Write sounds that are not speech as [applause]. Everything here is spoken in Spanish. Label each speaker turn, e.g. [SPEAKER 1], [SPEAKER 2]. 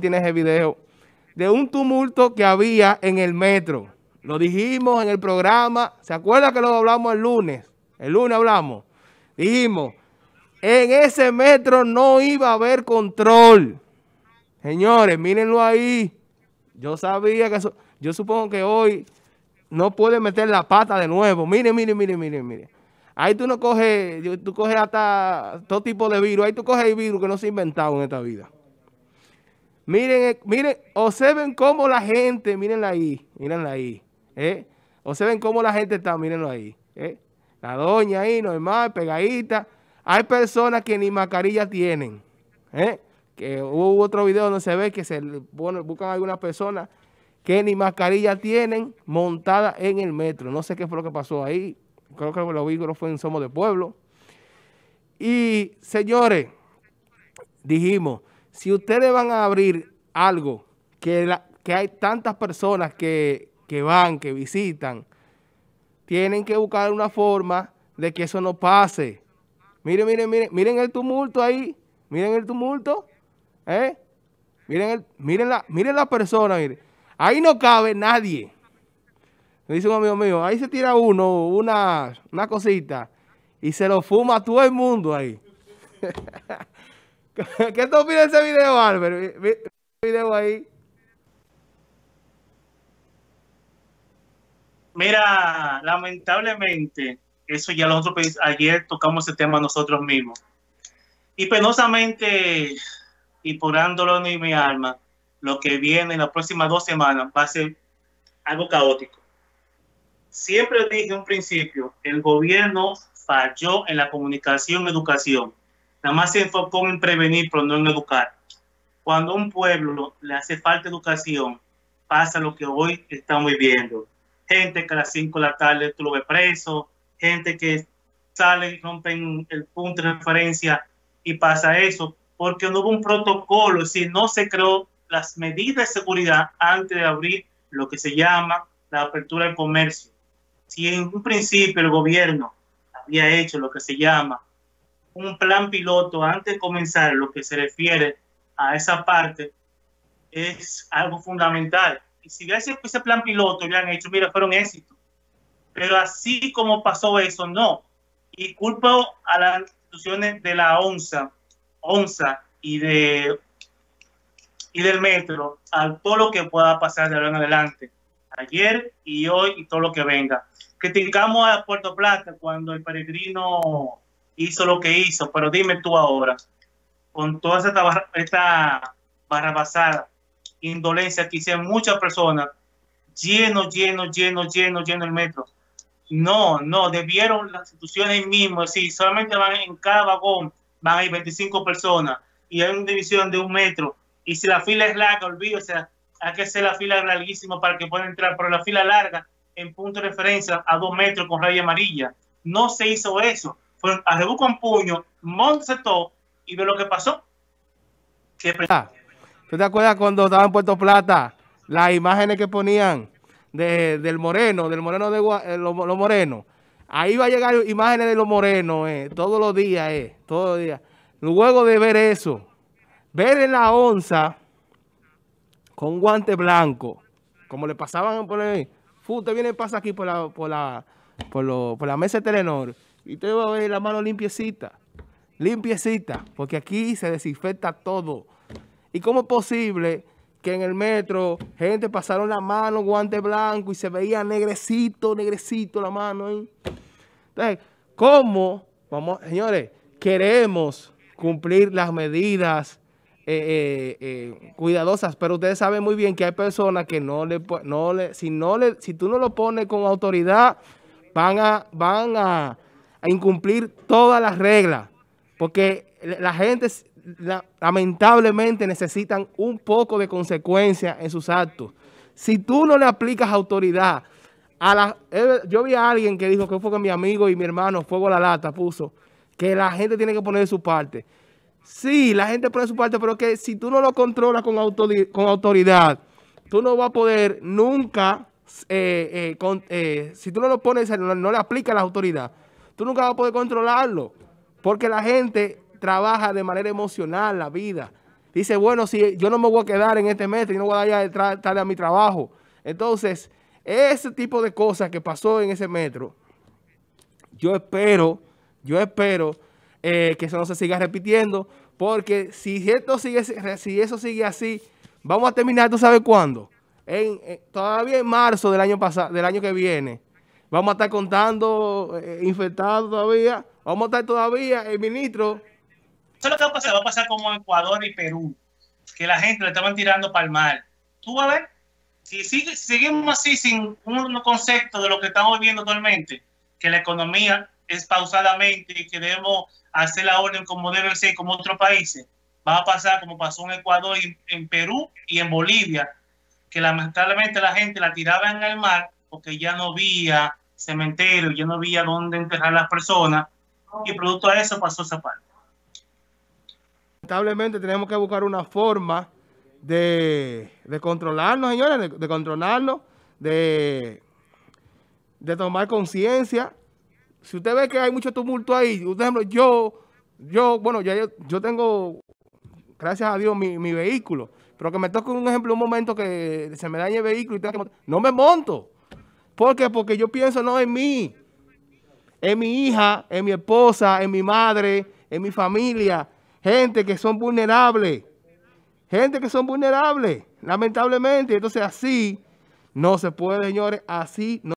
[SPEAKER 1] tiene ese video de un tumulto que había en el metro. Lo dijimos en el programa, ¿se acuerda que lo hablamos el lunes? El lunes hablamos. Dijimos, en ese metro no iba a haber control. Señores, mírenlo ahí. Yo sabía que eso, yo supongo que hoy no puede meter la pata de nuevo. Miren, miren, miren, miren, miren. Ahí tú no coges, tú coges hasta todo tipo de virus. Ahí tú coges el virus que no se ha inventado en esta vida. Miren, eh, miren, observen cómo la gente, mírenla ahí, mírenla ahí. ¿eh? Observen cómo la gente está, mírenlo ahí. ¿eh? La doña ahí, normal, pegadita. Hay personas que ni mascarilla tienen. ¿eh? Que hubo otro video donde se ve que se buscan algunas personas que ni mascarilla tienen montada en el metro. No sé qué fue lo que pasó ahí. Creo que lo vi fue en Somos de Pueblo. Y, señores, dijimos, si ustedes van a abrir algo que, que hay tantas personas que, que van, que visitan, tienen que buscar una forma de que eso no pase. Miren, miren, miren, miren el tumulto ahí. Miren el tumulto. ¿Eh? Miren, el, miren, la, miren la persona, miren. Ahí no cabe nadie. Me dice un amigo mío, ahí se tira uno, una, una cosita, y se lo fuma todo el mundo ahí. [laughs] [laughs] ¿Qué te opinas de ese video, Albert? video ahí.
[SPEAKER 2] Mira, lamentablemente, eso ya nosotros ayer tocamos ese tema nosotros mismos. Y penosamente, y por ándolo en mi alma, lo que viene en las próximas dos semanas va a ser algo caótico. Siempre dije un principio, el gobierno falló en la comunicación y educación. Nada más se enfocó en prevenir, pero no en educar. Cuando a un pueblo le hace falta educación, pasa lo que hoy estamos viviendo. Gente que a las 5 de la tarde tú lo ves preso, gente que sale y rompen el punto de referencia y pasa eso, porque no hubo un protocolo, si no se creó las medidas de seguridad antes de abrir lo que se llama la apertura del comercio. Si en un principio el gobierno había hecho lo que se llama un plan piloto antes de comenzar lo que se refiere a esa parte, es algo fundamental. Y si ese, ese plan piloto le han hecho, mira, fueron éxitos. Pero así como pasó eso, no. Y culpo a las instituciones de la ONSA, ONSA y de y del metro a todo lo que pueda pasar de ahora en adelante, ayer y hoy y todo lo que venga. Criticamos a Puerto Plata cuando el peregrino hizo lo que hizo, pero dime tú ahora, con toda esta, esta barrabasada, indolencia que hicieron muchas personas, lleno, lleno, lleno, lleno, lleno el metro. No, no, debieron las instituciones mismas, sí, solamente van en cada vagón, van a ir 25 personas y hay una división de un metro. Y si la fila es larga, olvídese, hay que hacer la fila larguísima para que puedan entrar, pero la fila larga en punto de referencia a dos metros con raya amarilla. No se hizo eso. Fue a con puño, monte todo y ve lo que pasó.
[SPEAKER 1] Ah, ¿Tú te acuerdas cuando estaba en Puerto Plata? Las imágenes que ponían del moreno, del moreno de eh, los morenos. Ahí va a llegar imágenes de los morenos eh, todos los días, eh, todos los días. Luego de ver eso, ver en la onza con guante blanco, como le pasaban por ahí. Usted viene y pasa aquí por la, por la, por, la mesa de Telenor y usted va a ver la mano limpiecita, limpiecita, porque aquí se desinfecta todo. ¿Y cómo es posible que en el metro gente pasaron la mano, guante blanco, y se veía negrecito, negrecito la mano ahí. Entonces, ¿cómo, vamos, señores, queremos cumplir las medidas eh, eh, eh, cuidadosas, pero ustedes saben muy bien que hay personas que no le, no le, si no le, si tú no lo pones con autoridad, van a, van a, a incumplir todas las reglas, porque la gente lamentablemente necesitan un poco de consecuencia en sus actos. Si tú no le aplicas autoridad, a la, yo vi a alguien que dijo que fue con mi amigo y mi hermano, Fuego a la Lata, puso que la gente tiene que poner su parte. Sí, la gente pone su parte, pero que si tú no lo controlas con, con autoridad, tú no vas a poder nunca, eh, eh, eh, si tú no lo pones, no, no le aplicas la autoridad, tú nunca vas a poder controlarlo. Porque la gente trabaja de manera emocional la vida. dice, bueno, si yo no me voy a quedar en este metro, yo no voy a ir tarde a mi trabajo. Entonces, ese tipo de cosas que pasó en ese metro, yo espero, yo espero eh, que eso no se siga repitiendo, porque si esto sigue, si eso sigue así, vamos a terminar, ¿tú sabes cuándo? En, todavía en marzo del año pasado, del año que viene, vamos a estar contando eh, infectados todavía, vamos a estar todavía, el ministro.
[SPEAKER 2] Eso es lo que va a pasar, va a pasar como Ecuador y Perú, que la gente le estaban tirando para el mar. Tú vas a ver, si, sigue, seguimos así sin un concepto de lo que estamos viviendo actualmente, que la economía es pausadamente y que debemos hacer la orden como debe ser, como otros países, va a pasar como pasó en Ecuador, y en Perú y en Bolivia, que lamentablemente la gente la tiraba en el mar porque ya no había cementerio, ya no había dónde enterrar a las personas y producto de eso pasó esa parte.
[SPEAKER 1] Lamentablemente tenemos que buscar una forma de, controlarnos, señores, de, controlarnos, de, de tomar conciencia. Si usted ve que hay mucho tumulto ahí, por ejemplo, yo, yo, bueno, ya yo, tengo, gracias a Dios, mi, mi, vehículo, pero que me toque un ejemplo, un momento que se me dañe el vehículo y tengo que no me monto. ¿Por qué? Porque yo pienso no en mí, en mi hija, en mi esposa, en mi madre, en mi familia, gente que son vulnerables gente que son vulnerables, lamentablemente. Entonces así no se puede, señores, así no.